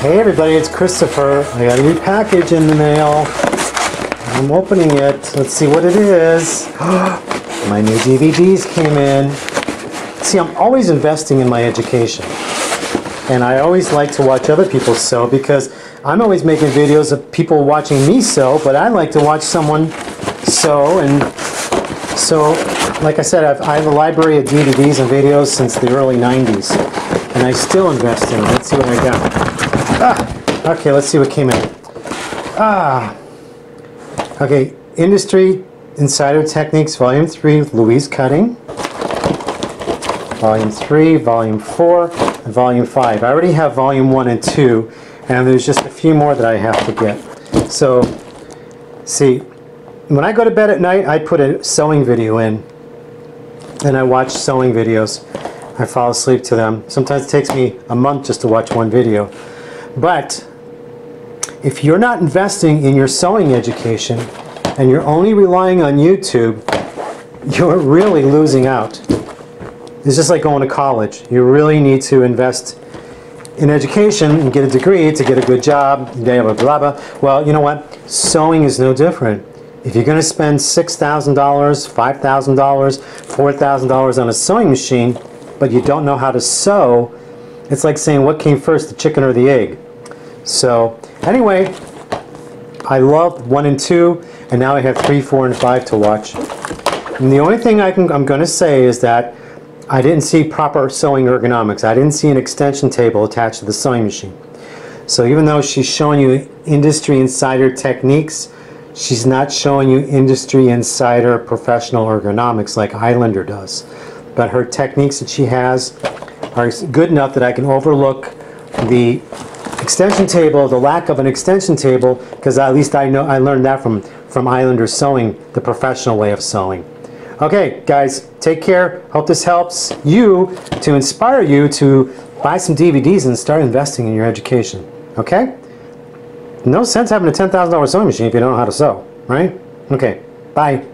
Hey everybody, it's Christopher. I got a new package in the mail. I'm opening it. Let's see what it is. my new DVDs came in. See, I'm always investing in my education. And I always like to watch other people sew because I'm always making videos of people watching me sew, but I like to watch someone sew. And so, like I said, I've, I have a library of DVDs and videos since the early 90s. And I still invest in them. Let's see what I got. Ah, okay, let's see what came in. Ah, okay, Industry Insider Techniques Volume 3 Louise Cutting. Volume 3, Volume 4, and Volume 5. I already have Volume 1 and 2, and there's just a few more that I have to get. So, see, when I go to bed at night, I put a sewing video in, and I watch sewing videos. I fall asleep to them. Sometimes it takes me a month just to watch one video. But if you're not investing in your sewing education and you're only relying on YouTube, you're really losing out. It's just like going to college. You really need to invest in education and get a degree to get a good job, blah, blah, blah, blah. Well, you know what? Sewing is no different. If you're going to spend $6,000, $5,000, $4,000 on a sewing machine, but you don't know how to sew, it's like saying what came first, the chicken or the egg? So, anyway, I love 1 and 2, and now I have 3, 4, and 5 to watch. And the only thing I can, I'm going to say is that I didn't see proper sewing ergonomics. I didn't see an extension table attached to the sewing machine. So even though she's showing you industry insider techniques, she's not showing you industry insider professional ergonomics like Islander does. But her techniques that she has are good enough that I can overlook the extension table, the lack of an extension table, because at least I know I learned that from, from Islander sewing, the professional way of sewing. Okay, guys, take care. Hope this helps you to inspire you to buy some DVDs and start investing in your education. Okay? No sense having a $10,000 sewing machine if you don't know how to sew, right? Okay, bye.